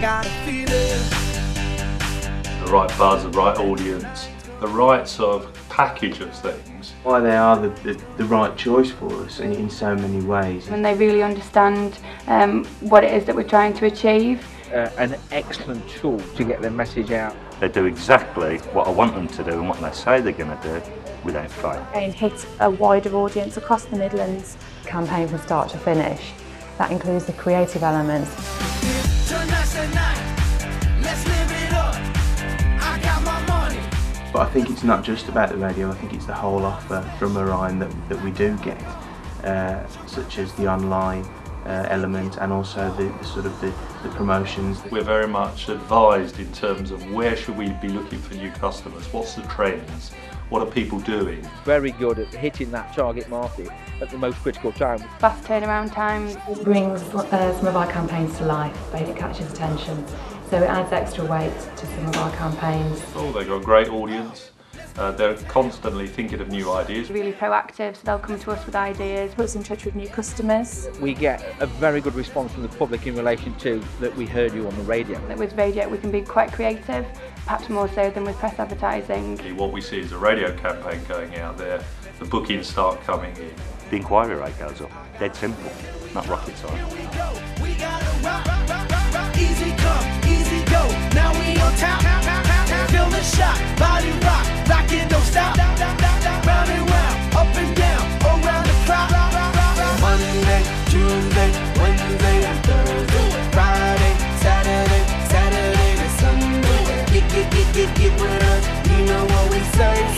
I got a feeling. The right buzz, the right audience, the right sort of package of things. Why they are the, the, the right choice for us in, in so many ways. When they really understand um, what it is that we're trying to achieve. Uh, an excellent tool to get their message out. They do exactly what I want them to do and what they say they're going to do without fail. And hit a wider audience across the Midlands. Campaign from start to finish. That includes the creative elements. But I think it's not just about the radio, I think it's the whole offer from Orion that, that we do get, uh, such as the online uh, element and also the, the sort of the, the, promotions. We're very much advised in terms of where should we be looking for new customers, what's the trends, what are people doing. Very good at hitting that target market at the most critical time. Fast turnaround times. It brings uh, some of our campaigns to life, but it catches attention. So it adds extra weight to some of our campaigns. Oh, they've got a great audience. Uh, they're constantly thinking of new ideas. Really proactive, so they'll come to us with ideas. Put us in touch with new customers. We get a very good response from the public in relation to that we heard you on the radio. That with radio we can be quite creative, perhaps more so than with press advertising. What we see is a radio campaign going out there, the bookings start coming in. The inquiry rate goes up. Dead simple, not rocket science.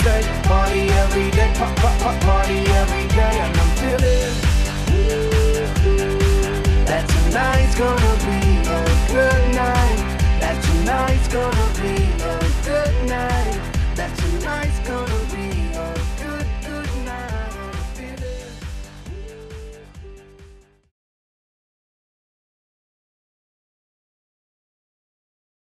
day, party every day, pop, pop, pop, party every day, and I'm feeling that tonight's gonna be.